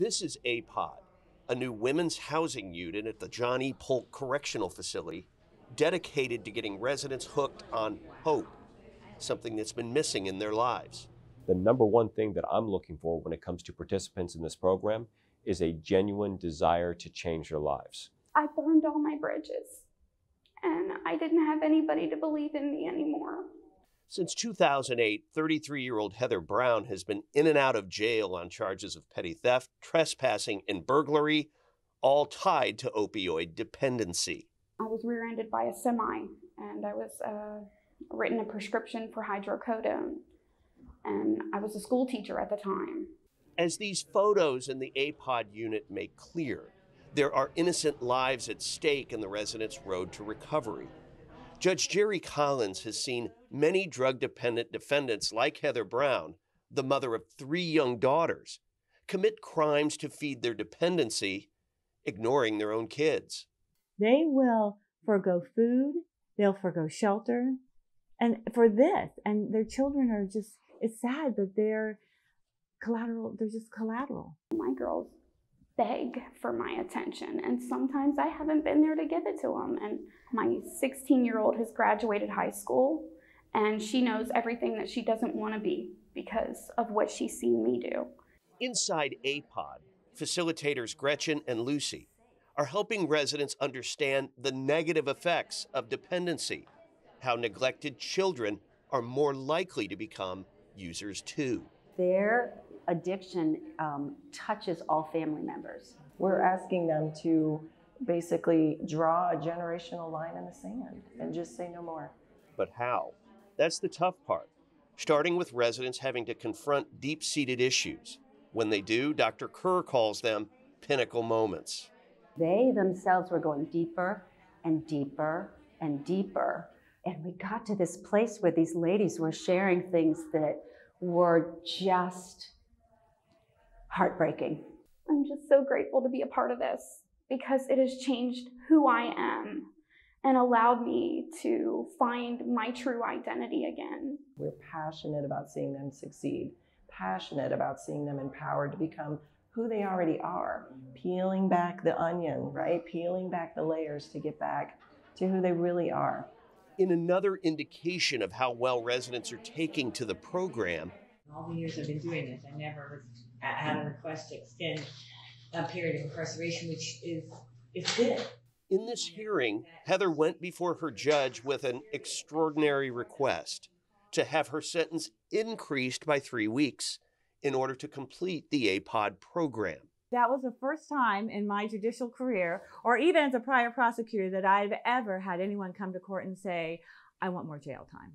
This is APOD, a new women's housing unit at the John E. Polk Correctional Facility dedicated to getting residents hooked on hope, something that's been missing in their lives. The number one thing that I'm looking for when it comes to participants in this program is a genuine desire to change their lives. I burned all my bridges, and I didn't have anybody to believe in me anymore. Since 2008, 33 year old Heather Brown has been in and out of jail on charges of petty theft, trespassing, and burglary, all tied to opioid dependency. I was rear ended by a semi, and I was uh, written a prescription for hydrocodone. And I was a school teacher at the time. As these photos in the APOD unit make clear, there are innocent lives at stake in the residents' road to recovery. Judge Jerry Collins has seen many drug dependent defendants like Heather Brown, the mother of three young daughters, commit crimes to feed their dependency, ignoring their own kids. They will forego food, they'll forego shelter, and for this, and their children are just, it's sad, but they're collateral, they're just collateral. My girls beg for my attention, and sometimes I haven't been there to give it to them. And my 16 year old has graduated high school, and she knows everything that she doesn't want to be because of what she's seen me do. Inside APOD, facilitators Gretchen and Lucy are helping residents understand the negative effects of dependency, how neglected children are more likely to become users too. Their addiction um, touches all family members. We're asking them to basically draw a generational line in the sand and just say no more. But how? That's the tough part. Starting with residents having to confront deep seated issues. When they do, Dr. Kerr calls them pinnacle moments. They themselves were going deeper and deeper and deeper. And we got to this place where these ladies were sharing things that were just heartbreaking. I'm just so grateful to be a part of this because it has changed who I am and allowed me to find my true identity again. We're passionate about seeing them succeed, passionate about seeing them empowered to become who they already are, peeling back the onion, right? Peeling back the layers to get back to who they really are. In another indication of how well residents are taking to the program, all the years I've been doing this, I never had a request to extend a period of incarceration, which is is good. In this hearing, Heather went before her judge with an extraordinary request to have her sentence increased by three weeks in order to complete the APOD program. That was the first time in my judicial career, or even as a prior prosecutor, that I've ever had anyone come to court and say, I want more jail time.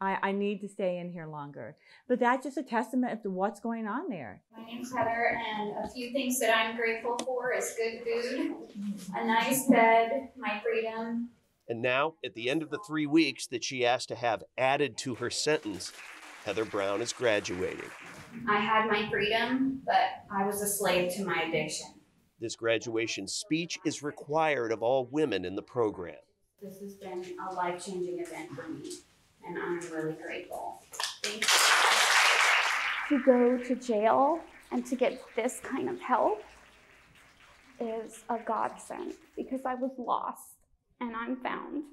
I, I need to stay in here longer. But that's just a testament to what's going on there. My name's Heather, and a few things that I'm grateful for is good food, a nice bed, my freedom. And now, at the end of the three weeks that she asked to have added to her sentence, Heather Brown is graduating. I had my freedom, but I was a slave to my addiction. This graduation speech is required of all women in the program. This has been a life changing event for me and I'm really grateful. Thank you. To go to jail and to get this kind of help is a godsend because I was lost and I'm found.